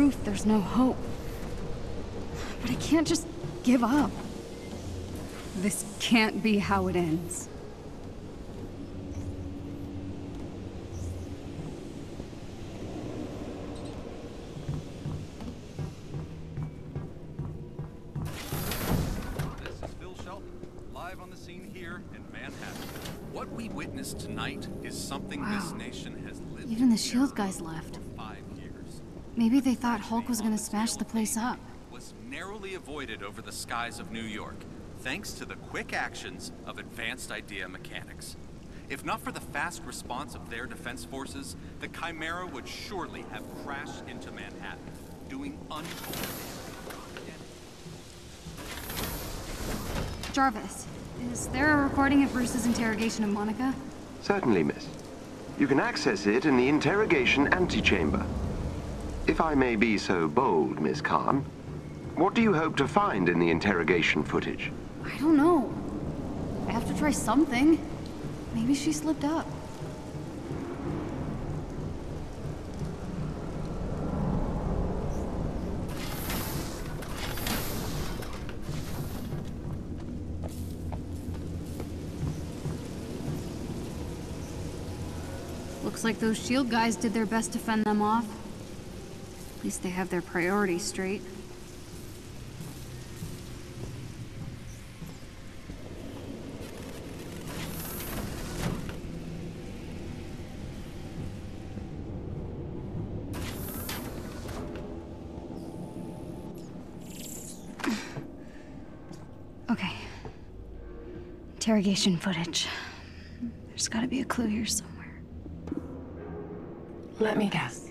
proof there's no hope. But I can't just give up. This can't be how it ends. This is Phil Shelton, live on the scene here in Manhattan. What we witnessed tonight is something this nation has lived Even the SHIELD guys left. For five years. Maybe they thought Hulk was gonna smash the place up. Was narrowly avoided over the skies of New York, thanks to the quick actions of advanced idea mechanics. If not for the fast response of their defense forces, the Chimera would surely have crashed into Manhattan, doing untold damage. Jarvis, is there a recording of Bruce's interrogation of Monica? Certainly, miss. You can access it in the interrogation antechamber. If I may be so bold, Miss Khan, what do you hope to find in the interrogation footage? I don't know. I have to try something. Maybe she slipped up. Looks like those shield guys did their best to fend them off. At least they have their priorities straight. Okay. Interrogation footage. There's gotta be a clue here somewhere. Let me guess.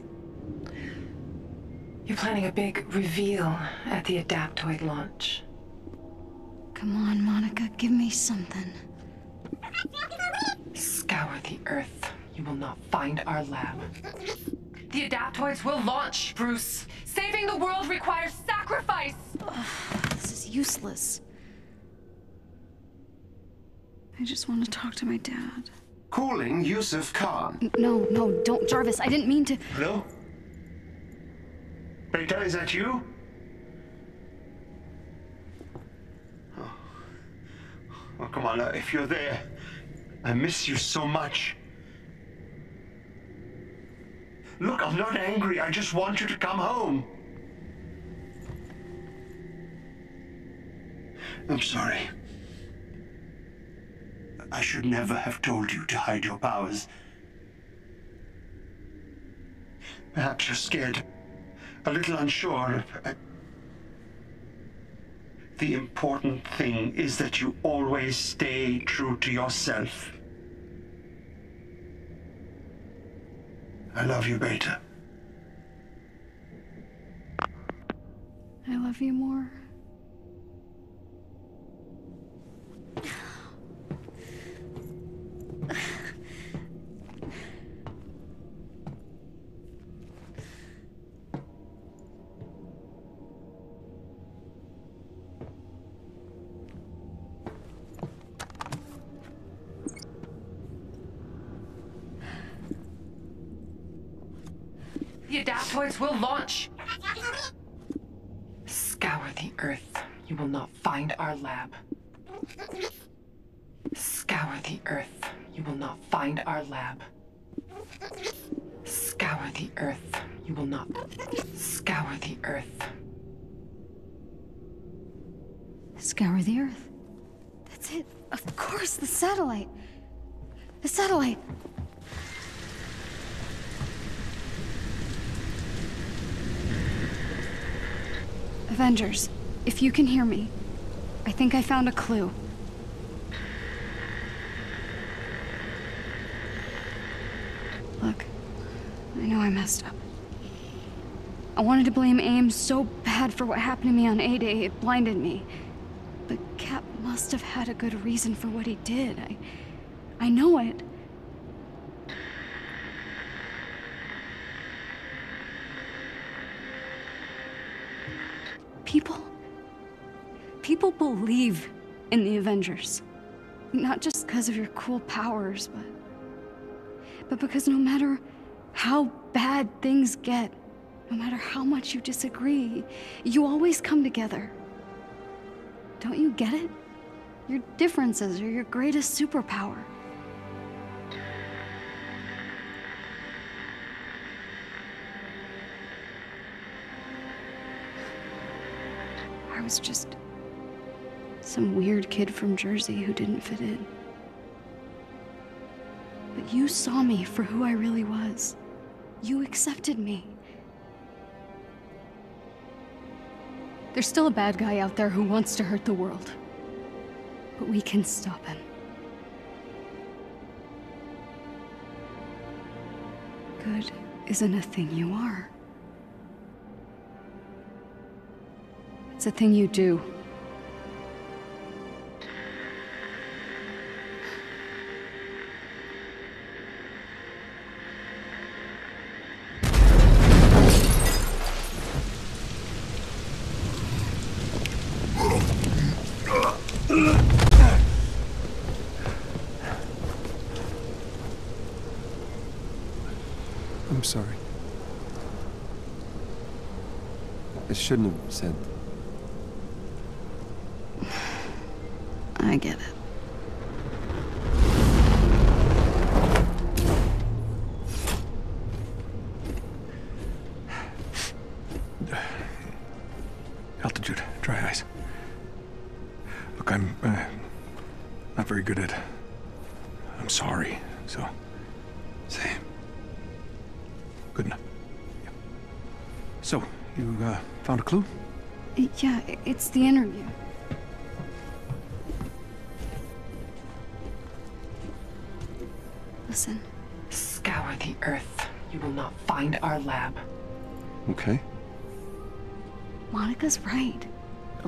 You're planning a big reveal at the Adaptoid launch. Come on, Monica, give me something. Scour the Earth. You will not find our lab. The Adaptoids will launch, Bruce. Saving the world requires sacrifice. This is useless. I just want to talk to my dad. Calling Yusuf Khan. N- No, no, don't, Jarvis. I didn't mean to. Hello? Beta, is that you? Oh, oh come on, uh, if you're there, I miss you so much. Look, I'm not angry. I just want you to come home. I'm sorry. I should never have told you to hide your powers. Perhaps you're scared, a little unsure. Uh, the important thing is that you always stay true to yourself. I love you, Beta. I love you more. The Adaptoids will launch. Scour the Earth. You will not find our lab. Scour the Earth. You will not find our lab. Scour the Earth. You will not. Scour the Earth. Scour the Earth. That's it. Of course, the satellite. The satellite. Avengers, if you can hear me, I think I found a clue. Look, I know I messed up. I wanted to blame AIM so bad for what happened to me on A-Day, it blinded me. But Cap must have had a good reason for what he did. I... I know it. Believe in the Avengers. Not just because of your cool powers, but... But because no matter how bad things get, No matter how much you disagree, you always come together. Don't you get it? Your differences are your greatest superpower. I was just some weird kid from Jersey who didn't fit in. But you saw me for who I really was. You accepted me. There's still a bad guy out there who wants to hurt the world. But we can stop him. Good isn't a thing you are. It's a thing you do. I'm sorry. I shouldn't have said. I get it.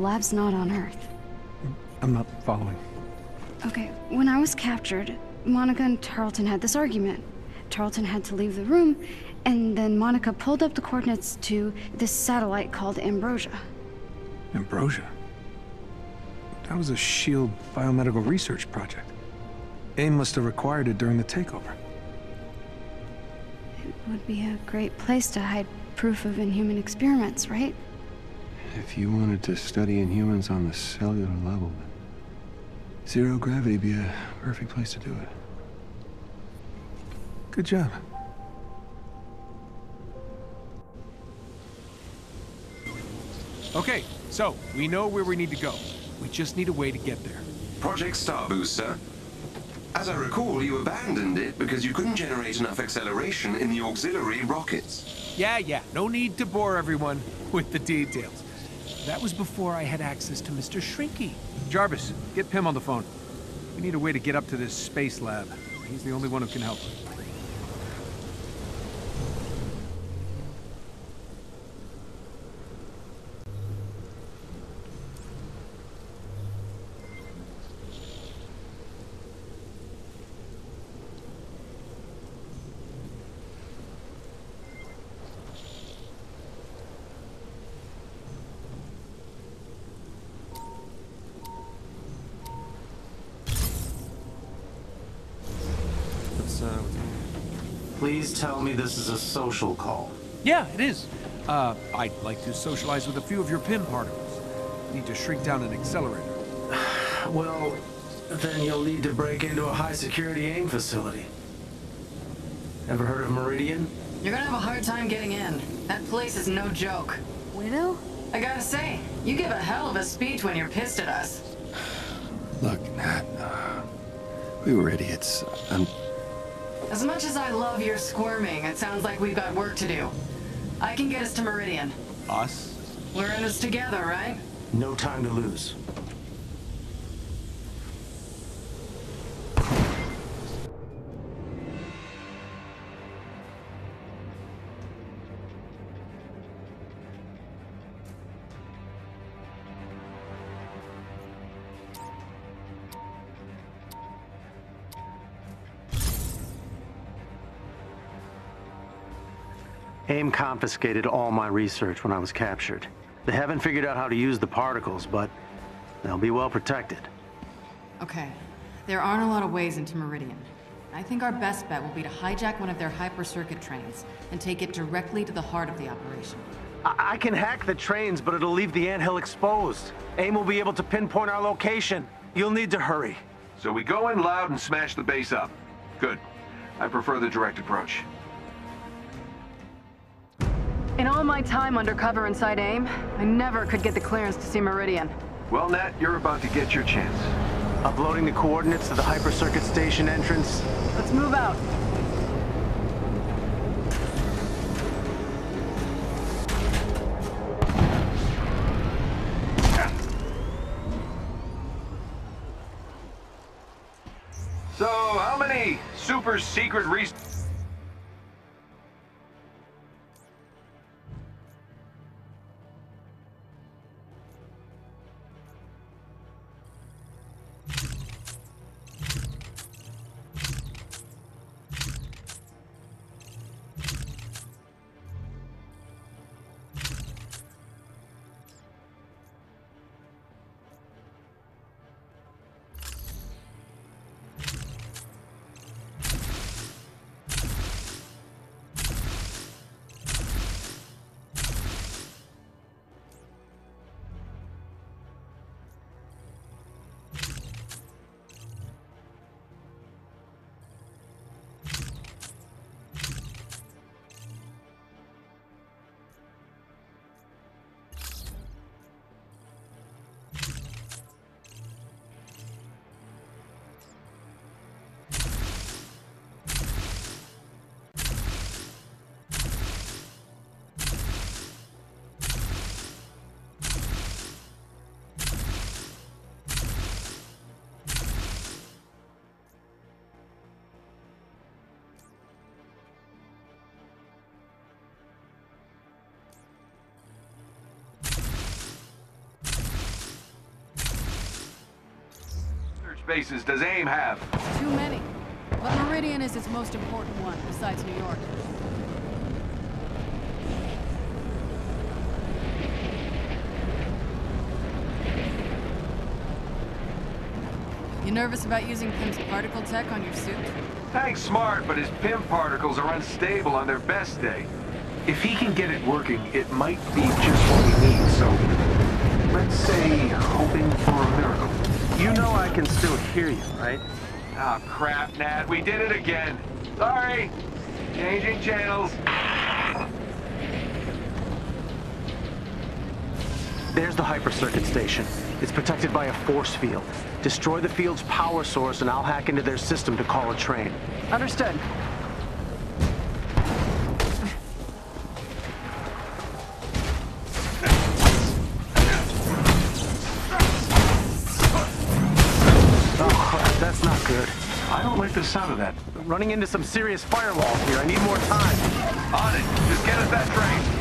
Lab's not on Earth. I'm not following. Okay, when I was captured, Monica and Tarleton had this argument. Tarleton had to leave the room, and then Monica pulled up the coordinates to this satellite called Ambrosia. Ambrosia. That was a SHIELD biomedical research project. AIM must have required it during the takeover. It would be a great place to hide proof of inhuman experiments, right? If you wanted to study inhumans on the cellular level, zero gravity would be a perfect place to do it. Good job. Okay, so we know where we need to go. We just need a way to get there. Project Star Booster. As I recall, you abandoned it because you couldn't generate enough acceleration in the auxiliary rockets. Yeah, yeah, no need to bore everyone with the details. That was before I had access to Mr. Shrinky. Jarvis, get Pym on the phone. We need a way to get up to this space lab. He's the only one who can help. What's, uh, Please tell me this is a social call. Yeah, it is. Uh, I'd like to socialize with a few of your Pym particles. Need to shrink down an accelerator. Well, then you'll need to break into a high security AIM facility. Ever heard of Meridian? You're gonna have a hard time getting in. That place is no joke. Widow? I gotta say, you give a hell of a speech when you're pissed at us. Look, Nat, uh, we were idiots. I'm. As much as I love your squirming, it sounds like we've got work to do. I can get us to Meridian. Us? We're in this together, right? No time to lose. AIM confiscated all my research when I was captured. They haven't figured out how to use the particles, but they'll be well protected. Okay. There aren't a lot of ways into Meridian. I think our best bet will be to hijack one of their hyper-circuit trains and take it directly to the heart of the operation. I, I can hack the trains, but it'll leave the anthill exposed. AIM will be able to pinpoint our location. You'll need to hurry. So we go in loud and smash the base up. Good. I prefer the direct approach. In all my time undercover inside AIM, I never could get the clearance to see Meridian. Well, Nat, you're about to get your chance. Uploading the coordinates to the hyper-circuit station entrance. Let's move out. So, how many super secret re- bases does AIM have? Too many. But Meridian is its most important one, besides New York. You nervous about using Pym's particle tech on your suit? Hank's smart, but his Pym particles are unstable on their best day. If he can get it working, it might be just what we need, so... Let's say, hoping for a miracle. You know I can still hear you, right? Ah, crap, Nat. We did it again. Sorry. Changing channels. There's the hyper-circuit station. It's protected by a force field. Destroy the field's power source and I'll hack into their system to call a train. Understood. Running into some serious firewalls here. I need more time. On it. Just get us that train.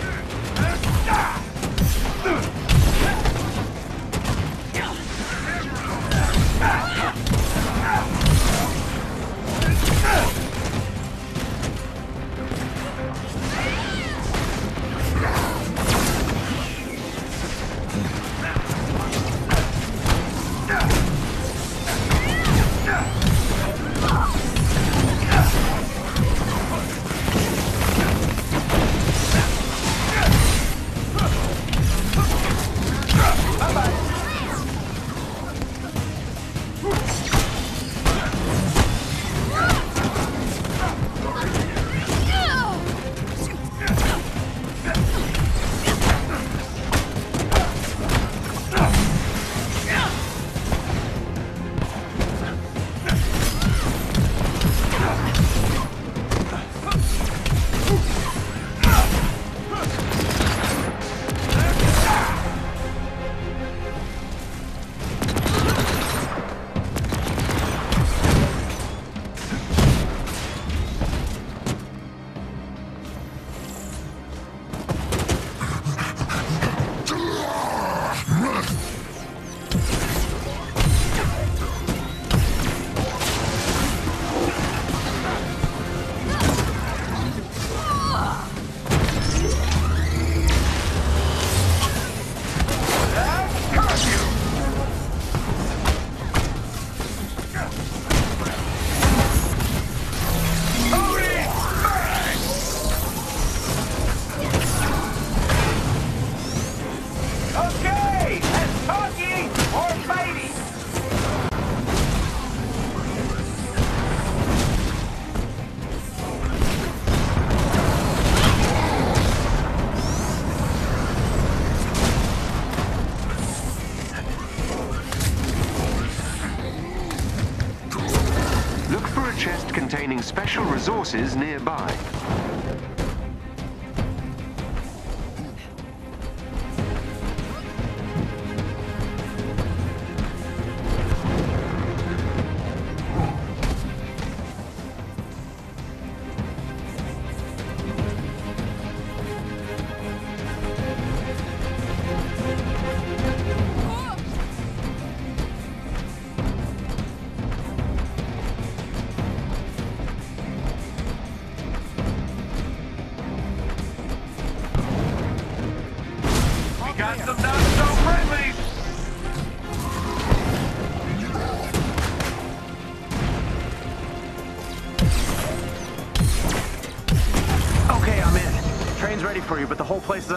Resources nearby.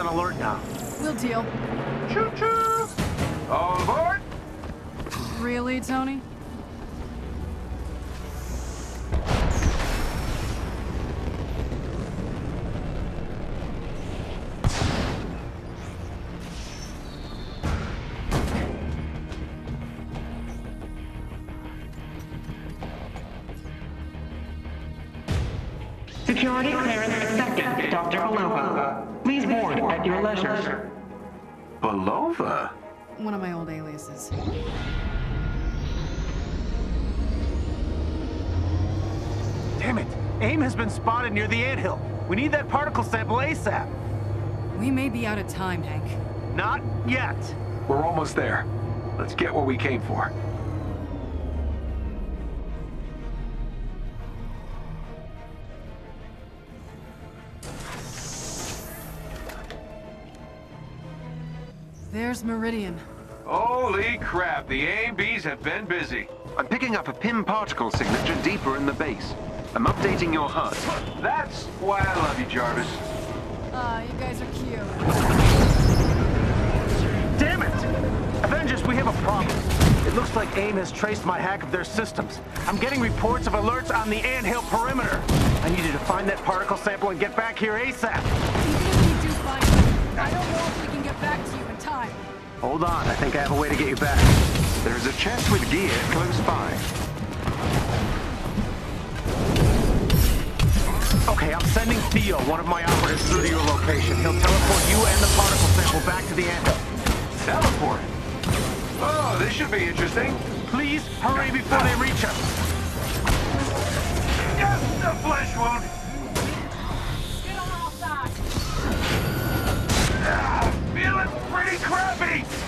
On alert now. We'll deal. Choo-choo! All aboard! Really, Tony? Security clearance accepted, Dr. Belova. Please board at your leisure. Belova? One of my old aliases. Damn it! AIM has been spotted near the anthill. We need that particle sample ASAP. We may be out of time, Hank. Not yet. We're almost there. Let's get what we came for. There's Meridian. Holy crap, the AMBs have been busy. I'm picking up a Pym particle signature deeper in the base. I'm updating your HUD. That's why I love you, Jarvis. Ah, you guys are cute. Damn it! Avengers, we have a problem. It looks like AIM has traced my hack of their systems. I'm getting reports of alerts on the anthill perimeter. I need you to find that particle sample and get back here ASAP. I don't know if we can get back to you in time. Hold on, I think I have a way to get you back. There is a chest with gear close by. Okay, I'm sending Theo, one of my operatives, through to your location. He'll teleport you and the particle sample back to the anthill. Teleport. Oh, this should be interesting. Please hurry before they reach us. Just a flesh wound. Feeling pretty crappy.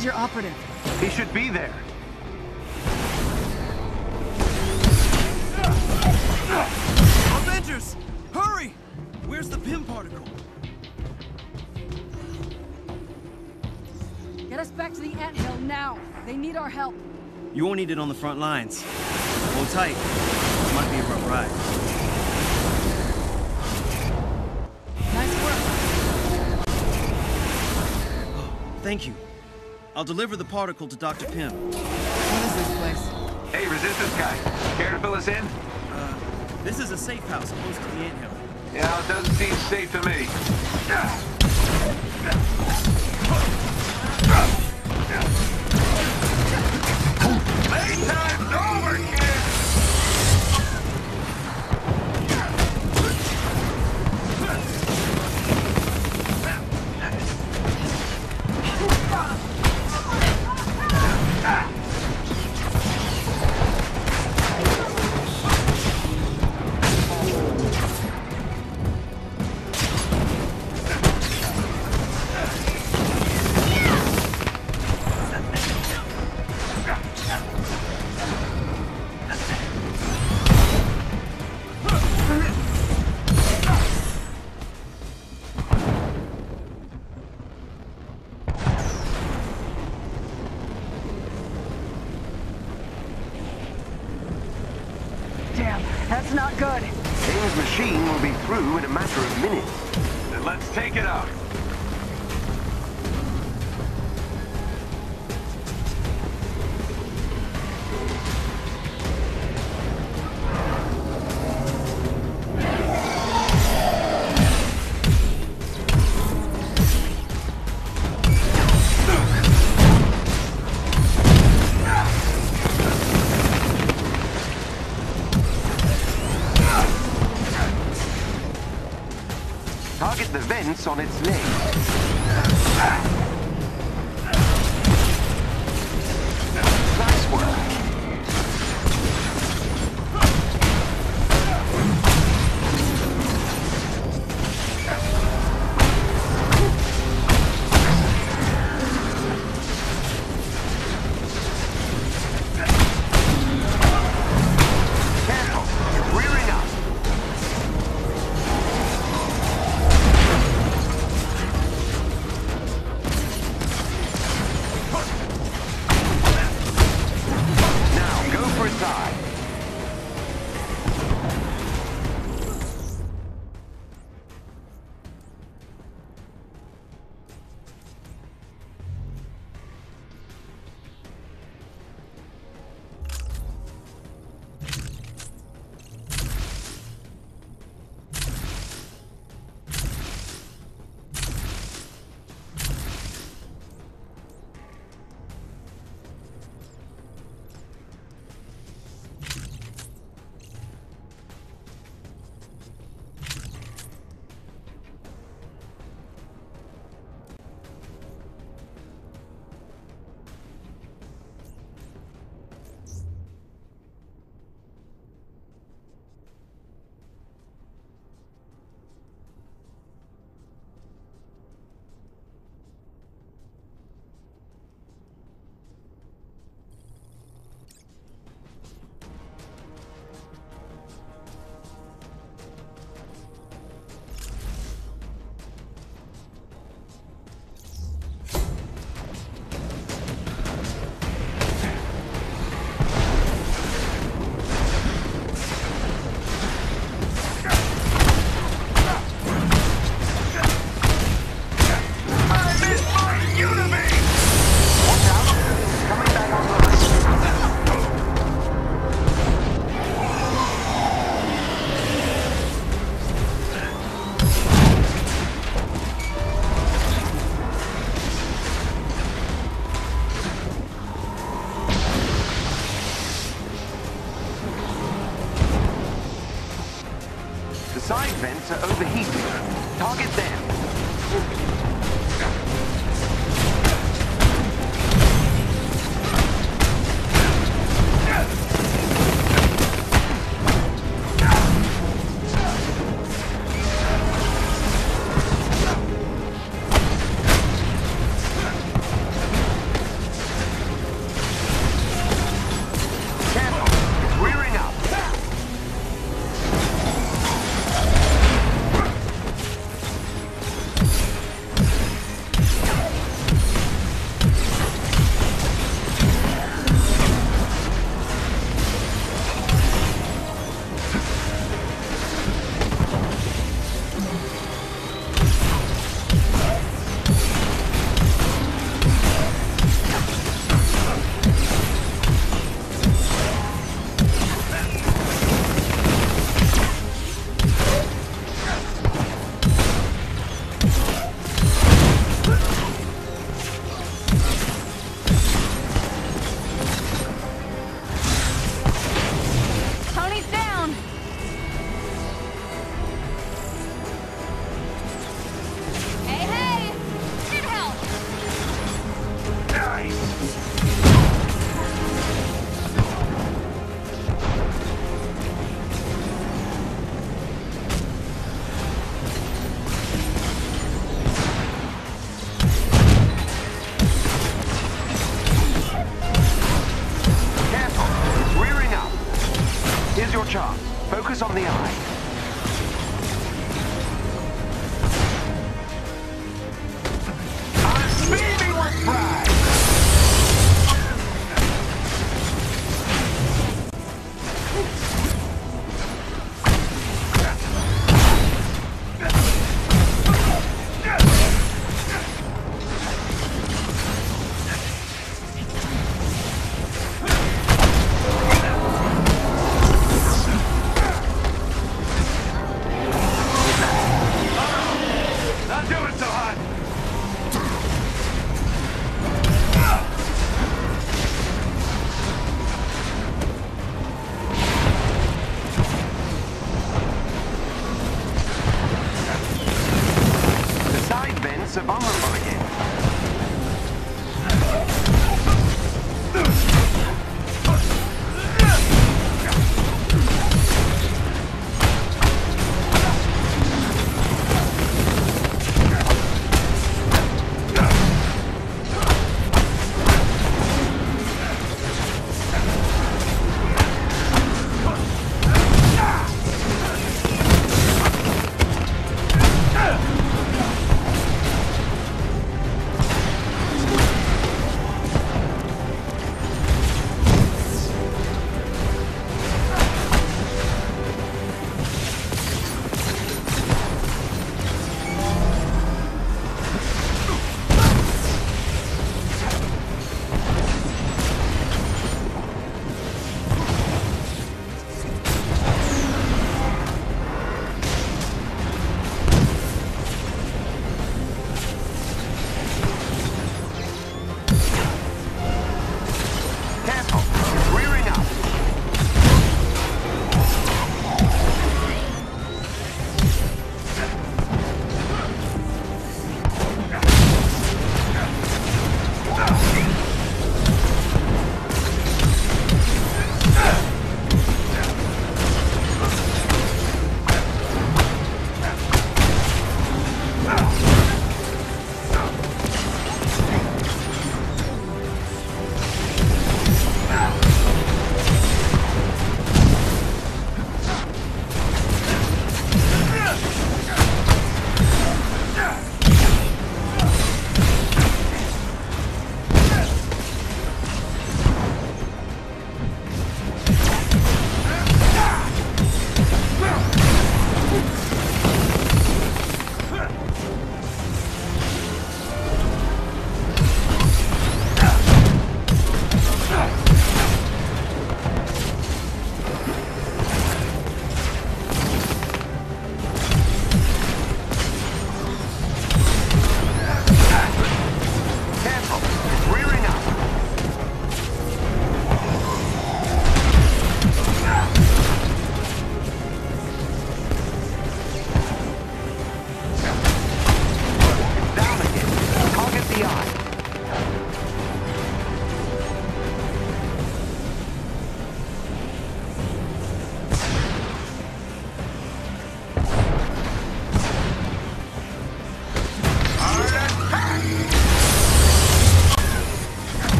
Where's your operative? He should be there. Avengers! Hurry! Where's the Pym particle? Get us back to the anthill now. They need our help. You won't need it on the front lines. Hold tight. This might be a rough ride. Nice work. Thank you. I'll deliver the particle to Dr. Pym. What is this place? Hey, Resistance guy. Care to fill us in? Uh, this is a safe house close to the anthill. Yeah, it doesn't seem safe to me. Playtime's over, that's not good. King's machine will be through in a matter of minutes. Then let's take it out. On its legs.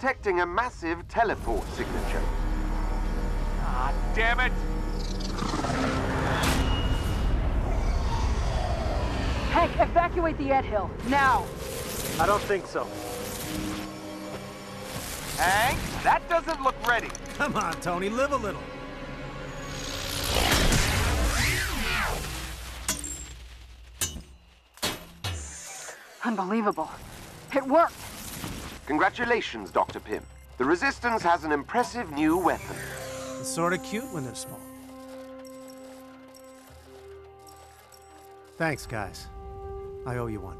Detecting a massive teleport signature. Ah, damn it! Hank, evacuate the Ed anthill, now! I don't think so. Hank, that doesn't look ready. Come on, Tony, live a little. Unbelievable. It worked! Congratulations, Dr. Pym. The Resistance has an impressive new weapon. It's sort of cute when they're small. Thanks, guys. I owe you one.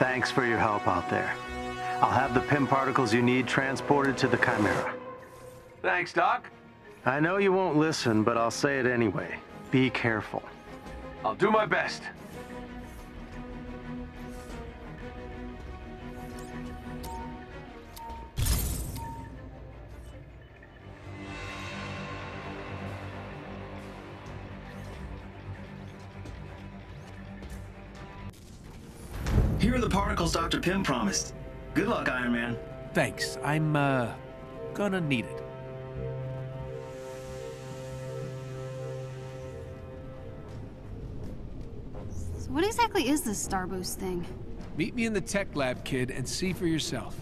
Thanks for your help out there. I'll have the Pym particles you need transported to the Chimera. Thanks, Doc. I know you won't listen, but I'll say it anyway. Be careful. I'll do my best. Here are the particles Dr. Pym promised. Good luck, Iron Man. Thanks. I'm, uh, gonna need it. Exactly is this Starboost thing? Meet me in the tech lab, kid, and see for yourself.